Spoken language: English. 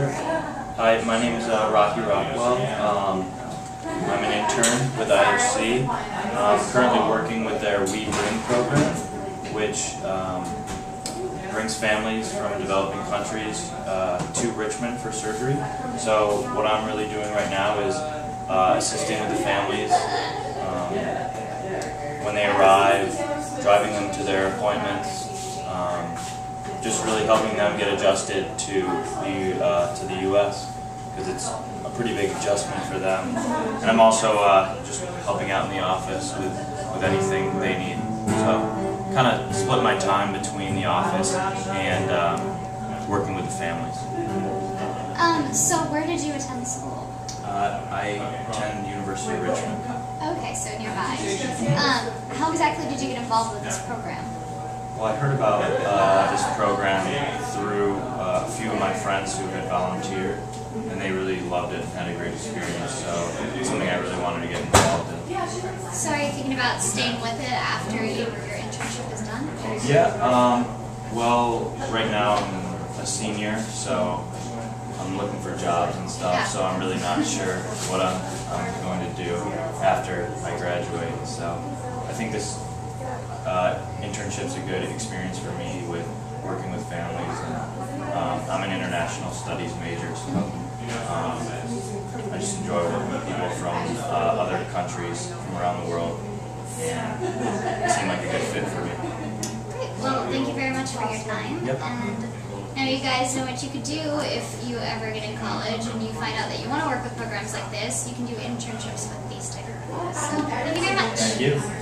Sure. Hi, my name is uh, Rocky Rockwell. Um, I'm an intern with IHC. I'm currently working with their We Bring program, which um, brings families from developing countries uh, to Richmond for surgery. So what I'm really doing right now is uh, assisting with the families um, when they arrive, driving them to their appointments, um, just really helping them get adjusted to the uh, to the U.S. because it's a pretty big adjustment for them. And I'm also uh, just helping out in the office with with anything they need. So kind of split my time between the office and um, working with the families. Um, so where did you attend school? Uh, I attend University of Richmond. Okay, so nearby. Um, how exactly did you get involved with this program? Well, I heard about uh, this program through uh, a few of my friends who had volunteered, and they really loved it and had a great experience. So it's something I really wanted to get involved in. So are you thinking about staying with it after you, your internship is done? Yeah. Um, well, right now I'm a senior, so I'm looking for jobs and stuff. Yeah. So I'm really not sure what I'm, I'm going to do after I graduate. So I think this uh, internship's a good experience for me with working with families. And um, I'm an international studies major, so um, I just enjoy working with people from uh, other countries from around the world, and it seemed like a good fit for me. Great. Well, thank you very much for your time. Yep. And now you guys know what you could do if you ever get in college and you find out that you want to work with programs like this. You can do internships with these type of programs. So thank you very much. Thank you.